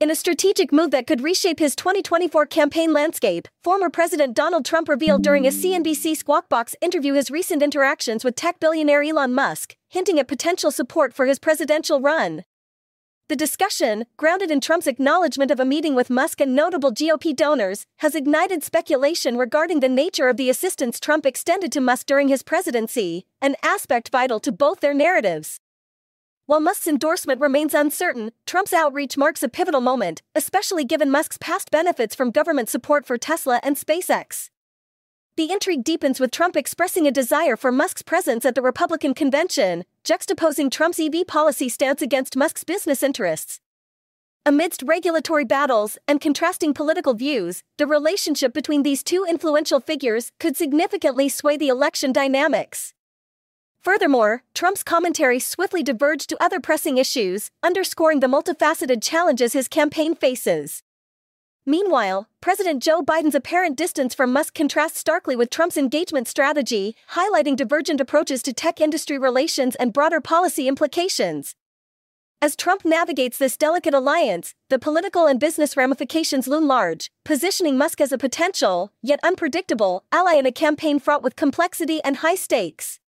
In a strategic move that could reshape his 2024 campaign landscape, former President Donald Trump revealed during a CNBC Squawk Box interview his recent interactions with tech billionaire Elon Musk, hinting at potential support for his presidential run. The discussion, grounded in Trump's acknowledgement of a meeting with Musk and notable GOP donors, has ignited speculation regarding the nature of the assistance Trump extended to Musk during his presidency, an aspect vital to both their narratives. While Musk's endorsement remains uncertain, Trump's outreach marks a pivotal moment, especially given Musk's past benefits from government support for Tesla and SpaceX. The intrigue deepens with Trump expressing a desire for Musk's presence at the Republican convention, juxtaposing Trump's EV policy stance against Musk's business interests. Amidst regulatory battles and contrasting political views, the relationship between these two influential figures could significantly sway the election dynamics. Furthermore, Trump's commentary swiftly diverged to other pressing issues, underscoring the multifaceted challenges his campaign faces. Meanwhile, President Joe Biden's apparent distance from Musk contrasts starkly with Trump's engagement strategy, highlighting divergent approaches to tech industry relations and broader policy implications. As Trump navigates this delicate alliance, the political and business ramifications loom large, positioning Musk as a potential, yet unpredictable, ally in a campaign fraught with complexity and high stakes.